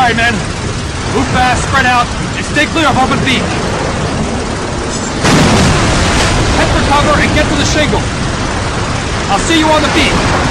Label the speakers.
Speaker 1: All right, men. Move fast, spread out, and stay clear of open beach. Head for cover and get to the shingle. I'll see you on the beach.